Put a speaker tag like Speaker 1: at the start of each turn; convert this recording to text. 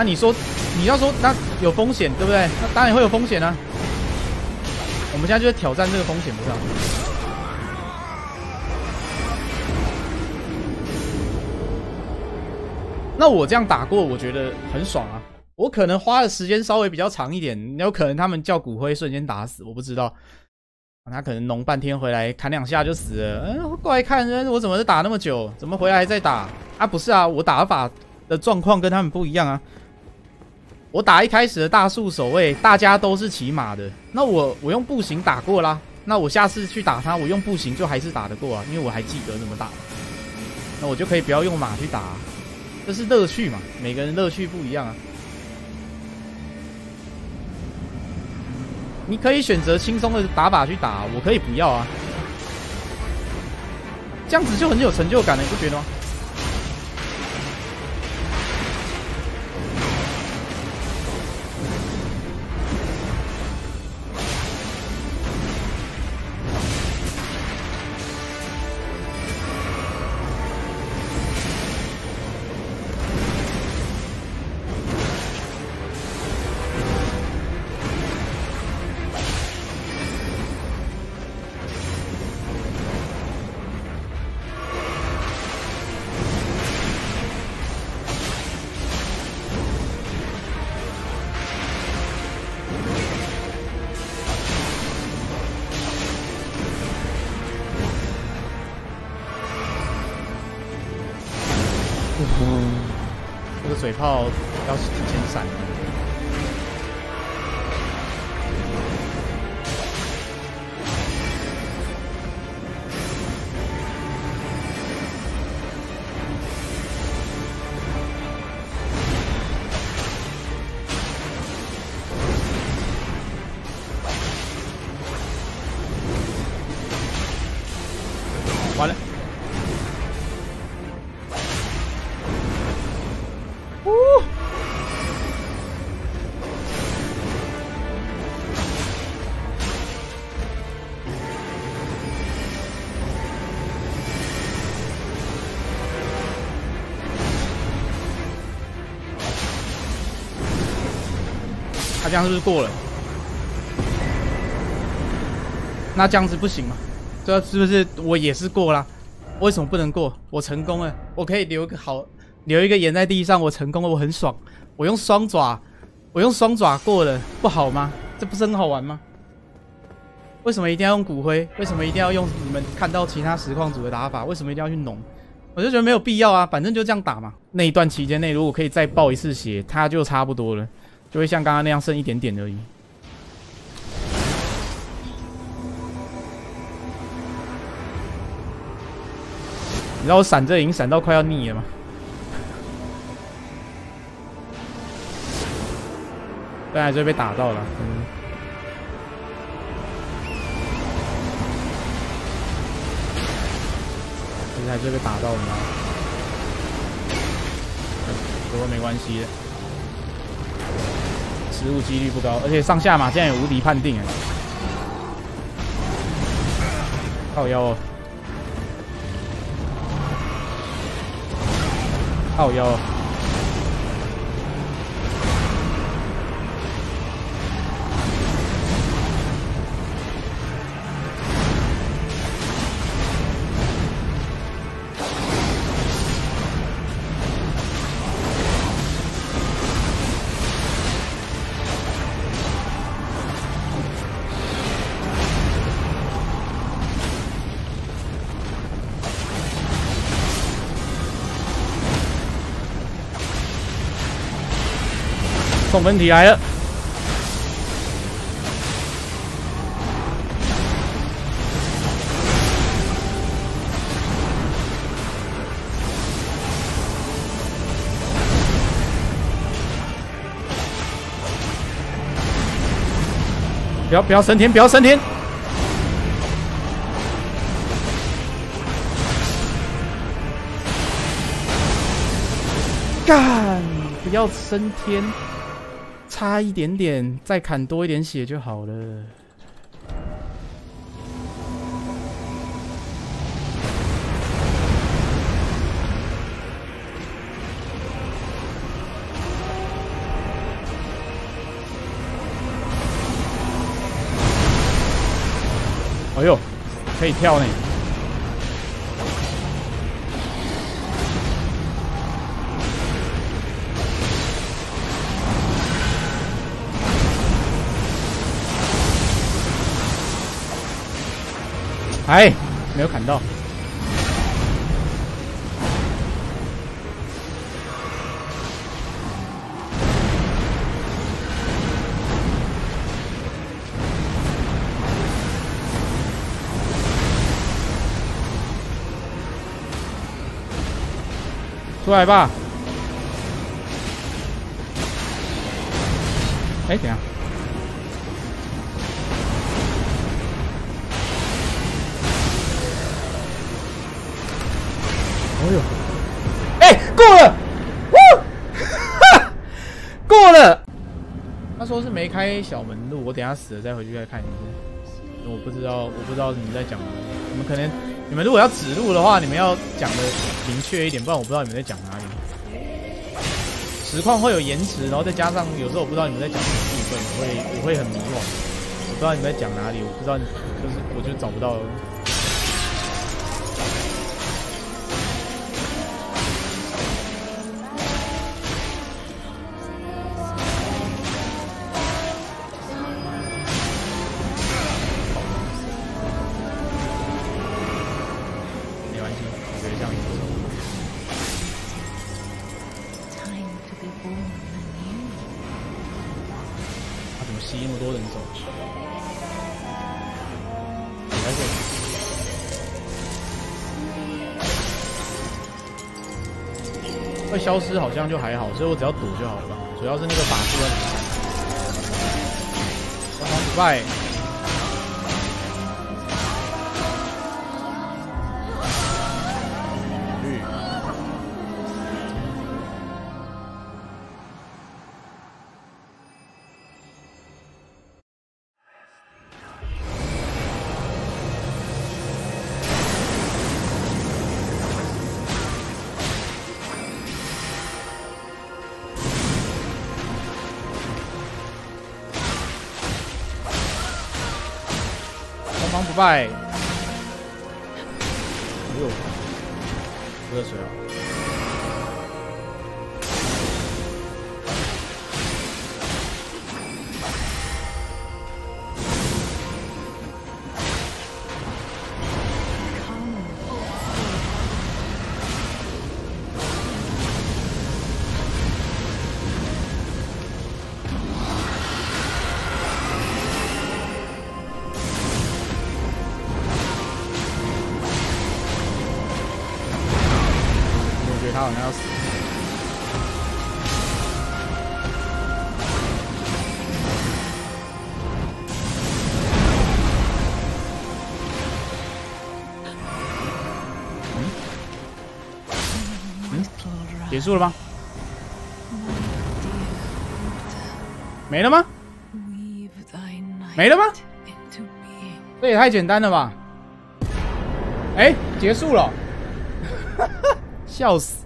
Speaker 1: 那你说你要说那有风险对不对？那当然会有风险啊。我们现在就在挑战这个风险，不是？那我这样打过，我觉得很爽啊。我可能花的时间稍微比较长一点，有可能他们叫骨灰瞬间打死，我不知道。他可能弄半天回来砍两下就死了。嗯，过来看，我怎么打那么久？怎么回来还在打？啊，不是啊，我打法的状况跟他们不一样啊。我打一开始的大树守卫，大家都是骑马的。那我我用步行打过啦。那我下次去打他，我用步行就还是打得过啊，因为我还记得怎么打。那我就可以不要用马去打。这是乐趣嘛？每个人乐趣不一样啊。你可以选择轻松的打法去打，我可以不要啊。这样子就很有成就感了，你不觉得吗？水炮要是提前闪。这样是不是过了？那这样子不行吗？这是不是我也是过了？为什么不能过？我成功了，我可以留个好，留一个盐在地上，我成功了，我很爽。我用双爪，我用双爪过了，不好吗？这不是很好玩吗？为什么一定要用骨灰？为什么一定要用你们看到其他实况组的打法？为什么一定要去弄？我就觉得没有必要啊，反正就这样打嘛。那一段期间内，如果可以再爆一次血，它就差不多了。就会像刚刚那样剩一点点而已。你知道我闪这已经闪到快要腻了吗？刚才就被打到了。现在就被打到了吗？不过没关系。失误几率不高，而且上下马现在有无敌判定哎，靠腰哦，靠腰。送分题来了，不要不要升天，不要升天，干，不要升天。差一点点再砍多一点血就好了。哎呦可以跳呢。哎，没有砍到。出来吧！哎，等下。呦！哎，过 了！过了！他说是没开小门路，我等下死了再回去再看一次。我不知道，我不知道你们在讲什么。你们可能，你们如果要指路的话，你们要讲的明确一点，不然我不知道你们在讲哪里。实况会有延迟，然后再加上有时候我不知道你们在讲什么部分，我会我会很迷惘。我不知道你们在讲哪里，我不知道，就是我就找不到。吸那么多人走，来这会消失好像就还好，所以我只要躲就好了吧。主要是那个法术，双方不败。不败！哎呦，喝水啊！他好像要死。结束了吗？没了吗？没了吗？这也太简单了吧！哎，结束了！笑死！